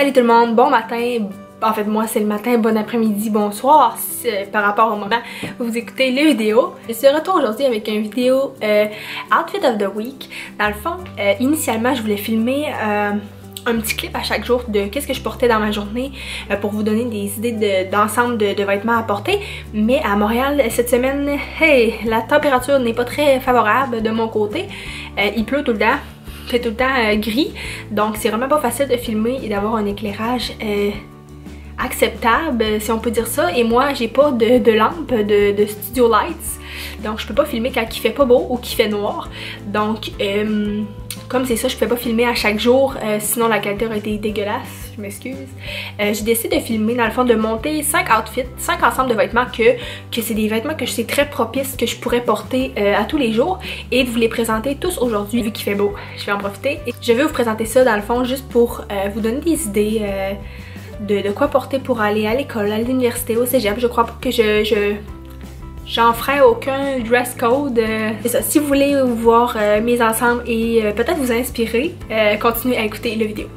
Salut tout le monde, bon matin, en fait moi c'est le matin, bon après-midi, bonsoir par rapport au moment où vous écoutez les vidéos. Je suis de retour aujourd'hui avec une vidéo euh, Outfit of the Week. Dans le fond, euh, initialement je voulais filmer euh, un petit clip à chaque jour de qu'est-ce que je portais dans ma journée pour vous donner des idées d'ensemble de, de, vêtements à porter. Mais à Montréal cette semaine, hey, la température n'est pas très favorable de mon côté. il pleut tout le temps fait tout le temps euh, gris. Donc c'est vraiment pas facile de filmer et d'avoir un éclairage euh, acceptable, si on peut dire ça. Et moi, j'ai pas de, lampe de, studio lights. Donc je peux pas filmer quand il fait pas beau ou qu'il fait noir. Donc euh, comme c'est ça, je peux pas filmer à chaque jour, sinon la qualité aurait été dégueulasse je m'excuse. Euh, j'ai décidé de filmer, dans le fond, de monter 5 outfits, 5 ensembles de vêtements que, que c'est des vêtements que je sais très propices, que je pourrais porter euh, à tous les jours et de vous les présenter tous aujourd'hui, vu qu'il fait beau. Je vais en profiter. Je vais vous présenter ça, dans le fond, juste pour euh, vous donner des idées de, quoi porter pour aller à l'école, à l'université, au cégep. Je crois que je... je J'en ferai aucun dress code. C'est ça. Si vous voulez voir mes ensembles et peut-être vous inspirer, continuez à écouter la vidéo.